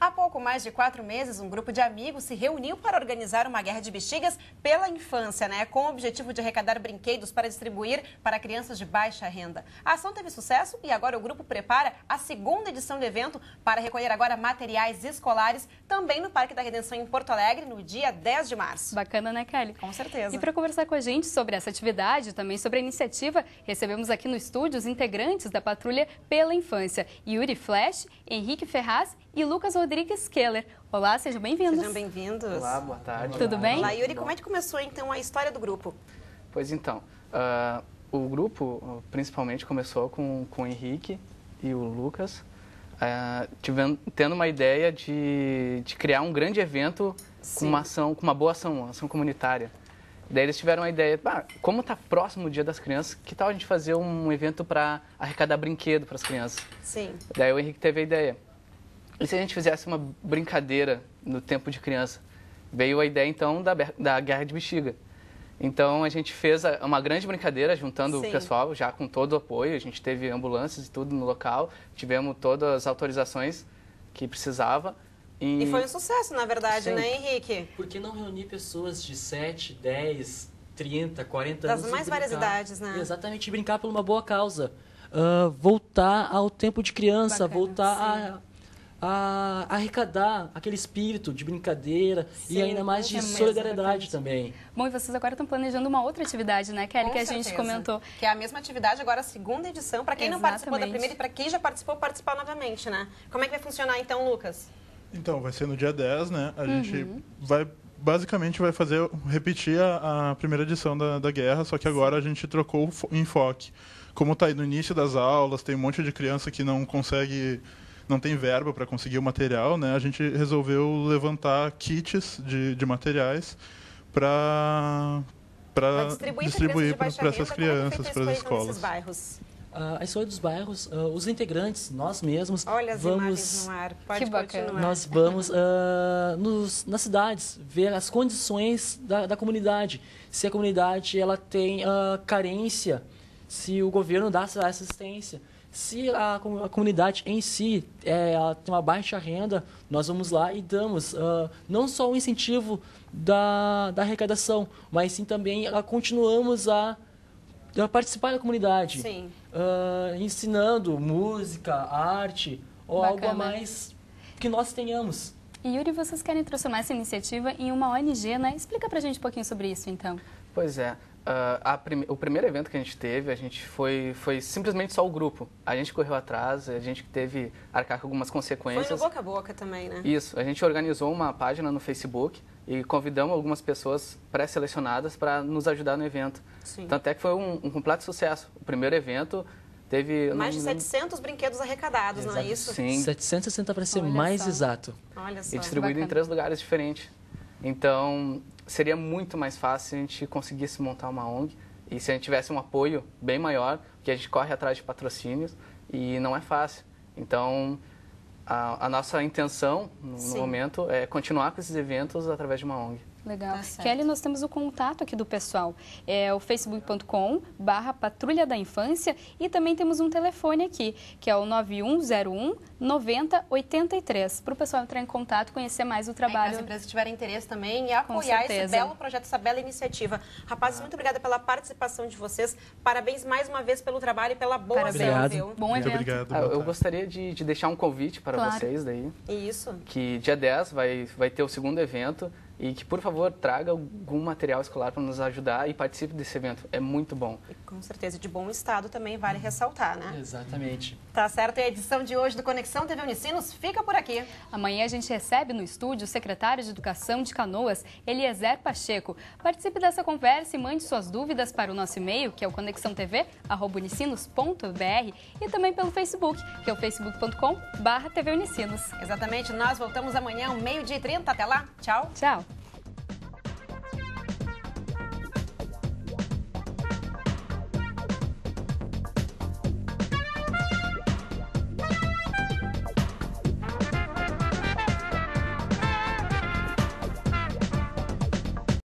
Há pouco mais de quatro meses, um grupo de amigos se reuniu para organizar uma guerra de bexigas pela infância, né? Com o objetivo de arrecadar brinquedos para distribuir para crianças de baixa renda. A ação teve sucesso e agora o grupo prepara a segunda edição do evento para recolher agora materiais escolares também no Parque da Redenção em Porto Alegre no dia 10 de março. Bacana, né, Kelly? Com certeza. E para conversar com a gente sobre essa atividade, também sobre a iniciativa, recebemos aqui no estúdio os integrantes da Patrulha pela Infância, Yuri Flash, Henrique Ferraz e Lucas Rodrigues Keller. Olá, sejam bem-vindos. Sejam bem-vindos. Olá, boa tarde. Tudo bem? Olá, Yuri, como é que começou então a história do grupo? Pois então, uh, o grupo principalmente começou com, com o Henrique e o Lucas, uh, tivendo, tendo uma ideia de, de criar um grande evento Sim. com uma ação, com uma boa ação, uma ação comunitária. Daí eles tiveram a ideia, ah, como está próximo o Dia das Crianças, que tal a gente fazer um evento para arrecadar brinquedo para as crianças? Sim. Daí o Henrique teve a ideia. E se a gente fizesse uma brincadeira no tempo de criança? Veio a ideia então da, da guerra de bexiga. Então a gente fez uma grande brincadeira juntando Sim. o pessoal, já com todo o apoio. A gente teve ambulâncias e tudo no local, tivemos todas as autorizações que precisava. E, e foi um sucesso, na verdade, Sim. né, Henrique? Por que não reunir pessoas de 7, 10, 30, 40 das anos? Das mais várias idades, né? Exatamente, brincar por uma boa causa. Uh, voltar ao tempo de criança, Bacana, voltar a, a, arrecadar aquele espírito de brincadeira sim, e ainda mais de solidariedade também. Bom, e vocês agora estão planejando uma outra atividade, né, Kelly, Com que certeza. a gente comentou. Que é a mesma atividade, agora a segunda edição. Para quem Exatamente. não participou da primeira e para quem já participou, participar novamente, né? Como é que vai funcionar então, Lucas? Então, vai ser no dia 10, né? A uhum. gente vai basicamente vai fazer repetir a, a primeira edição da, da, guerra, só que agora a gente trocou o enfoque. Como está aí no início das aulas, tem um monte de criança que não consegue, não tem verba para conseguir o material, né? A gente resolveu levantar kits de, de materiais para para distribuir, distribuir para essas crianças, para as escolas. Bairros? a escolha dos bairros, uh, os integrantes, nós mesmos, Olha as vamos, no ar. Pode que continuar. Nós vamos uh, nos, nas cidades ver as condições da, da, comunidade. Se a comunidade ela tem uh, carência, se o governo dá essa assistência. Se a, a comunidade em si é, tem uma baixa renda, nós vamos lá e damos não só o incentivo da, da arrecadação, mas sim também continuamos a a participar da comunidade. Uh, ensinando música, arte ou Bacana. algo a mais que nós tenhamos. E Yuri, vocês querem transformar essa iniciativa em uma ONG, né? Explica pra gente um pouquinho sobre isso, então. Pois é. Uh, prim... o primeiro evento que a gente teve, a gente foi, foi simplesmente só o grupo. A gente correu atrás, a gente teve arcar com algumas consequências. Foi no boca a boca também, né? Isso. A gente organizou uma página no Facebook e convidamos algumas pessoas pré-selecionadas para nos ajudar no evento. Sim. Tanto é que foi um, um completo sucesso. O primeiro evento teve... Mais de 700 brinquedos arrecadados, Exato. não é isso? Sim. 760 para ser Olha mais só. exato. Olha só. E distribuído em três lugares diferentes. Então, seria muito mais fácil se a gente conseguisse montar uma ONG e se a gente tivesse um apoio bem maior, porque a gente corre atrás de patrocínios e não é fácil. Então, a, a nossa intenção no, no, momento é continuar com esses eventos através de uma ONG. Legal. Tá Kelly, nós temos o contato aqui do pessoal. É o facebook.com barra Patrulha da Infância e também temos um telefone aqui, que é o 9101 9083, para o pessoal entrar em contato, conhecer mais o trabalho. É, as empresas tiverem interesse também e apoiar esse belo projeto, essa bela iniciativa. Rapazes, muito obrigada pela participação de vocês. Parabéns mais uma vez pelo trabalho e pela boa Parabéns. ação, viu? Bom evento. Obrigado, ah, eu gostaria de, de, deixar um convite para claro. vocês daí. Isso. Que dia 10 vai, vai ter o segundo evento e que, por favor, traga algum material escolar para nos ajudar e participe desse evento. É muito bom. E, com certeza, de bom estado também vale ressaltar, né? Exatamente. Tá certo. E a edição de hoje do Conexão TV Unicinos fica por aqui. Amanhã a gente recebe no estúdio o secretário de Educação de Canoas, Eliezer Pacheco. Participe dessa conversa e mande suas dúvidas para o nosso e-mail, que é o conexãotv.unicinos.br e também pelo Facebook, que é o facebook.com.br Unicinos. Exatamente. Nós voltamos amanhã, meio-dia e trinta. Até lá. Tchau. Tchau.